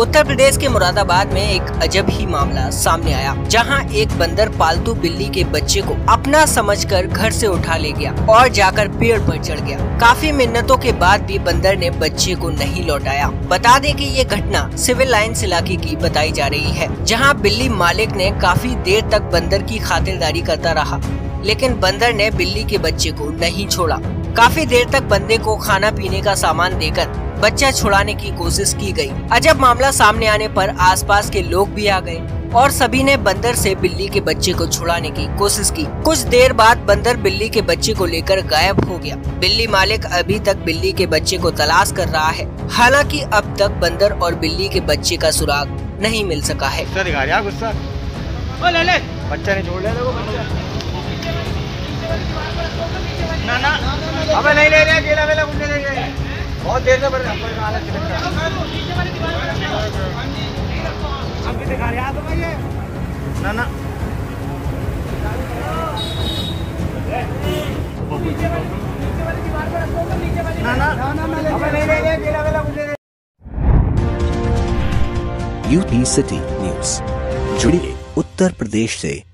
उत्तर प्रदेश के मुरादाबाद में एक अजब ही मामला सामने आया, जहाँ एक बंदर पालतू बिल्ली के बच्चे को अपना समझकर घर से उठा ले गया और जाकर पेड़ पर चढ़ गया। काफ़ी मिन्नतों के बाद भी बंदर ने बच्चे को नहीं लौटाया। बता दें कि ये घटना सिविल लाइन्स इलाके की बताई जा रही है, जहाँ बिल्ली मालिक ने काफ़ी देर तक बंदर की खातिरदारी करता रहा, लेकिन बंदर ने बिल्ली के बच्चे को नहीं छोड़ा। काफ़ी देर तक बंदे को खाना पीने का सामान देकर बच्चा छुड़ाने की कोशिश की गई। अजब मामला सामने आने पर आसपास के लोग भी आ गए और सभी ने बंदर से बिल्ली के बच्चे को छुड़ाने की कोशिश की। कुछ देर बाद बंदर बिल्ली के बच्चे को लेकर गायब हो गया। बिल्ली मालिक अभी तक बिल्ली के बच्चे को तलाश कर रहा है। हालाँकि अब तक बंदर और बिल्ली के बच्चे का सुराग नहीं मिल सका है। दिखा रहा गुस्सा। बच्चा नहीं छोड़ ले ना ना। अबे नहीं ले रहे केला वेला कुछ नहीं ले रहे बहुत देर से रहा है। ना ना। UP city news. जुड़िए उत्तर प्रदेश से।